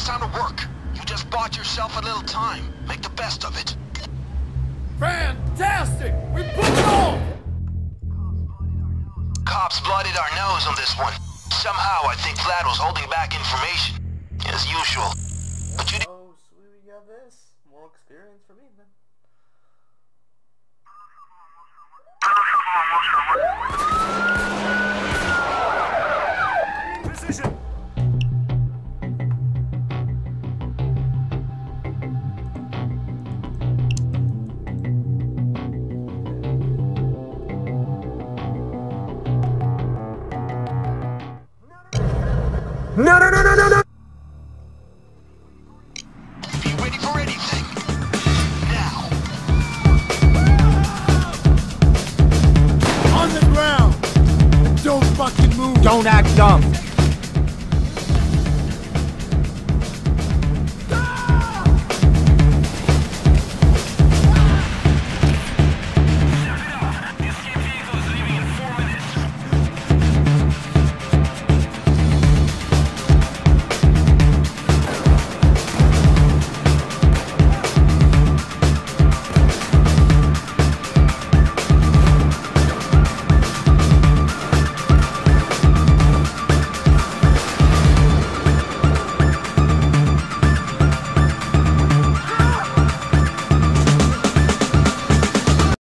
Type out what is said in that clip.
It's time to work. You just bought yourself a little time. Make the best of it. Fantastic! We put it on! Cops blooded our nose on this one. Somehow, I think Vlad was holding back information. As usual. But you... Oh, so we got this. More experience for me, then. No, no, no, no, no, no! be ready for anything. Now. On the ground! Don't fucking move! Don't act dumb.